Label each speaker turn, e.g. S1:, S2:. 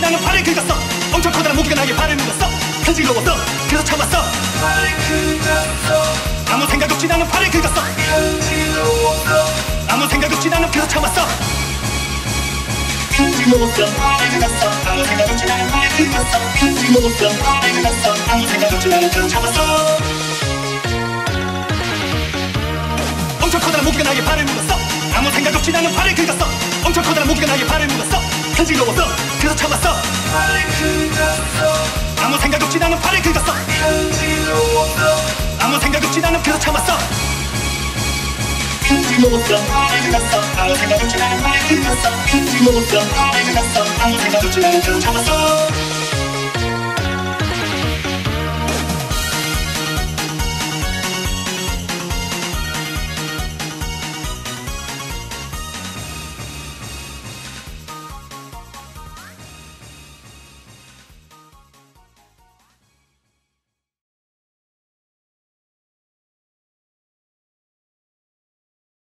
S1: 나는 발을 긁었어. 엄청 커다란 모기가 나에게 발을 물었어. 간지러웠어. 그래서 참았어. 아무 생각 없이 나는 발을 긁었어. 아무 생각 없이 나는 그래서 참았어. 간지러웠어. 발을 긁었어. 아무 생각 없이 나는 발을 긁었어. 간지러웠어. 발을 긁었어. 아무 생각 없이 나는 그래서 참았어. 엄청 커다란 모기가 나에게 발을 물었어. 아무 생각 없이 나는 발을 긁었어. 엄청 커다란 모기가 나에게 발을 물었어 간지러웠어. 그래서 참았어. 아무 생각 없이 나는 발을 긁었어. 아무 생각 없이 나는 그래서 참았어. 간지러웠어. 발을 긁었어. 아무 생각 없이 나는 발을 긁었어. 간지러웠어. 발을 긁었어. 아무 생각 없이 나는 그래서 참았어